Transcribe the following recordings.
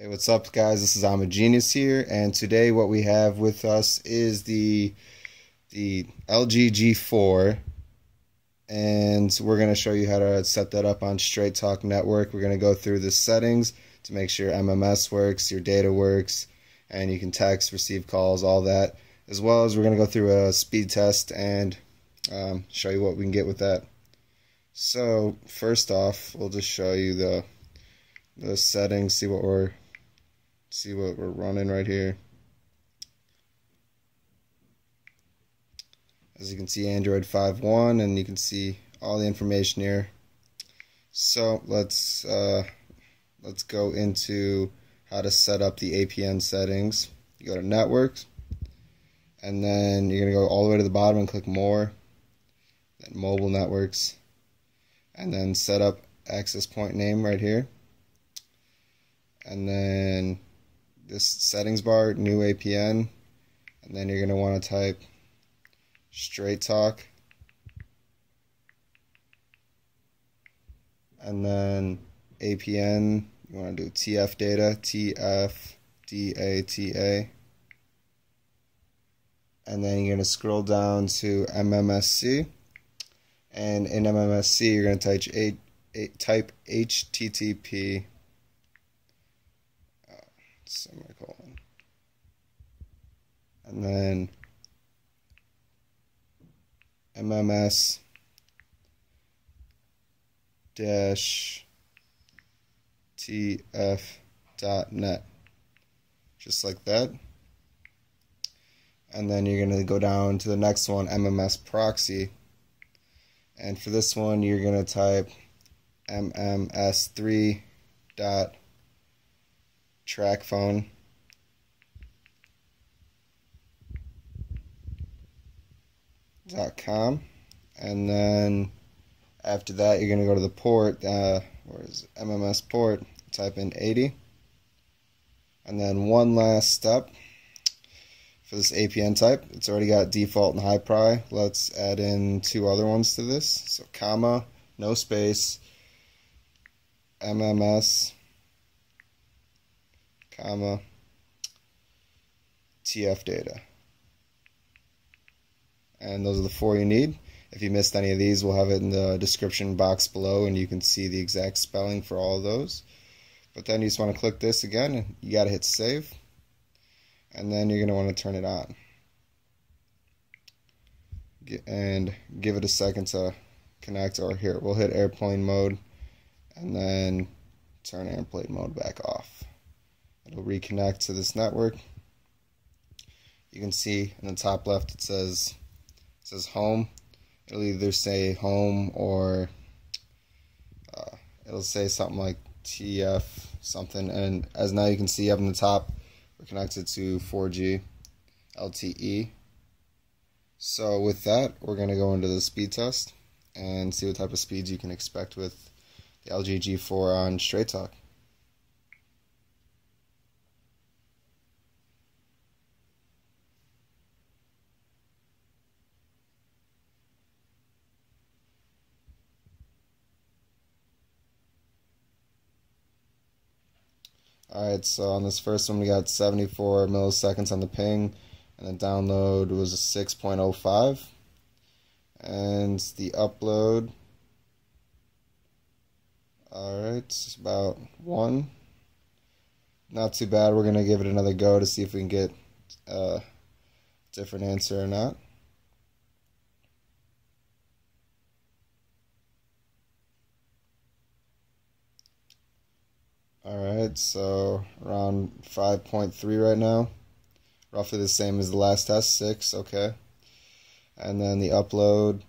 Hey, what's up, guys? This is I'm a Genius here, and today what we have with us is the the LG G4, and we're going to show you how to set that up on Straight Talk Network. We're going to go through the settings to make sure MMS works, your data works, and you can text, receive calls, all that, as well as we're going to go through a speed test and um, show you what we can get with that. So first off, we'll just show you the the settings, see what we're see what we're running right here. As you can see, Android 5.1, and you can see all the information here. So let's uh, let's go into how to set up the APN settings. You go to Networks, and then you're gonna go all the way to the bottom and click More, then Mobile Networks, and then set up access point name right here and then this settings bar, new APN, and then you're going to want to type straight talk, and then APN, you want to do TF data, TF DATA, and then you're going to scroll down to MMSC, and in MMSC you're going to type, type HTTP semicolon. And then MMS dash TF dot net. Just like that. And then you're going to go down to the next one, MMS proxy. And for this one, you're going to type MMS3 dot TracFone. Dot com, and then after that, you're gonna go to the port. Uh, where is it? MMS port? Type in 80, and then one last step for this APN type. It's already got default and high pri. Let's add in two other ones to this. So comma, no space, MMS comma, TF data. And those are the four you need. If you missed any of these, we'll have it in the description box below and you can see the exact spelling for all of those. But then you just want to click this again and you got to hit save. And then you're going to want to turn it on. And give it a second to connect or here we'll hit airplane mode and then turn airplane mode back off. It'll reconnect to this network. You can see in the top left it says it says home. It'll either say home or uh, it'll say something like TF something. And as now you can see up in the top, we're connected to 4G LTE. So with that, we're going to go into the speed test and see what type of speeds you can expect with the LG G4 on Straight Talk. Alright, so on this first one we got 74 milliseconds on the ping, and the download was a 6.05. And the upload, alright, about 1. Not too bad, we're going to give it another go to see if we can get a different answer or not. Alright, so around 5.3 right now. Roughly the same as the last test, 6, okay. And then the upload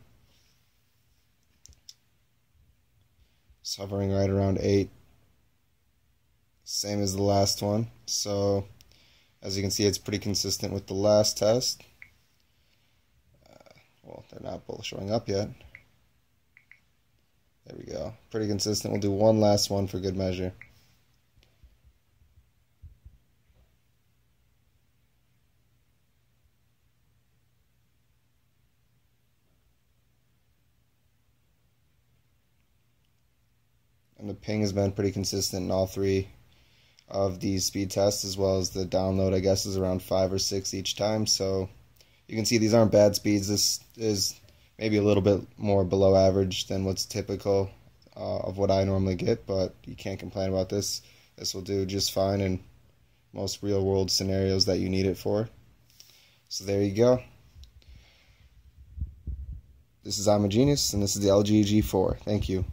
is hovering right around 8. Same as the last one. So, as you can see, it's pretty consistent with the last test. Uh, well, they're not both showing up yet. There we go. Pretty consistent. We'll do one last one for good measure. And the ping has been pretty consistent in all three of these speed tests as well as the download I guess is around 5 or 6 each time. So you can see these aren't bad speeds. This is maybe a little bit more below average than what's typical uh, of what I normally get but you can't complain about this. This will do just fine in most real world scenarios that you need it for. So there you go. This is I'm a Genius and this is the LG G4 thank you